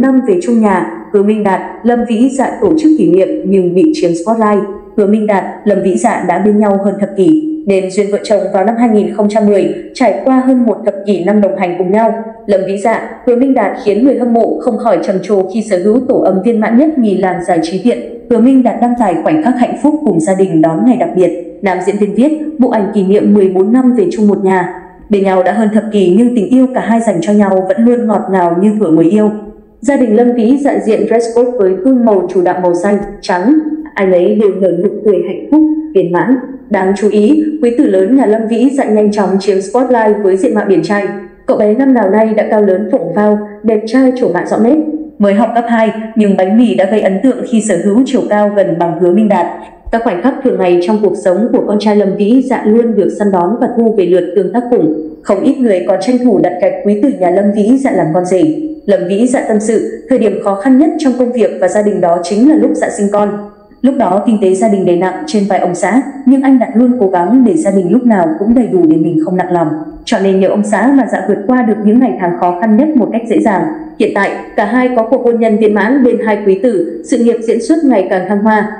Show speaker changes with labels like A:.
A: năm về chung nhà, Hứa Minh Đạt, Lâm Vĩ Dạ tổ chức kỷ niệm nhưng bị chiếm spotlight. Hứa Minh Đạt, Lâm Vĩ Dạ đã bên nhau hơn thập kỷ, nên duyên vợ chồng vào năm 2010, trải qua hơn một thập kỷ năm đồng hành cùng nhau. Lâm Vĩ Dạ, Hứa Minh Đạt khiến người hâm mộ không khỏi trầm trồ khi sở hữu tổ ấm viên mãn nhất nhì làng giải trí viện. Hứa Minh Đạt đăng tải khoảnh khắc hạnh phúc cùng gia đình đón ngày đặc biệt. Nam diễn viên viết, bộ ảnh kỷ niệm 14 năm về chung một nhà. Bên nhau đã hơn thập kỷ nhưng tình yêu cả hai dành cho nhau vẫn luôn ngọt ngào như thuở mới yêu. Gia đình Lâm Vĩ dạn diện dress code với gương màu chủ đạo màu xanh, trắng. Ai ấy đều nở nụ cười hạnh phúc, viên mãn. Đáng chú ý, quý tử lớn nhà Lâm Vĩ dạn nhanh chóng chiếm spotlight với diện mạo điển trai. Cậu bé năm nào nay đã cao lớn phụng phao, đẹp trai chủ mạ rõ nét. Mới học cấp 2, nhưng bánh mì đã gây ấn tượng khi sở hữu chiều cao gần bằng hứa Minh Đạt. Các khoảnh khắc thường ngày trong cuộc sống của con trai Lâm Vĩ dạ luôn được săn đón và thu về lượt tương tác cùng. Không ít người còn tranh thủ đặt cạch quý tử nhà Lâm Vĩ dạ làm con rể. Lâm Vĩ dạ tâm sự, thời điểm khó khăn nhất trong công việc và gia đình đó chính là lúc dạ sinh con. Lúc đó kinh tế gia đình đầy nặng trên vai ông xã, nhưng anh đặt luôn cố gắng để gia đình lúc nào cũng đầy đủ để mình không nặng lòng. Cho nên nhờ ông xã mà dạ vượt qua được những ngày tháng khó khăn nhất một cách dễ dàng. Hiện tại, cả hai có cuộc hôn nhân viên mãn bên hai quý tử, sự nghiệp diễn xuất ngày càng thăng hoa.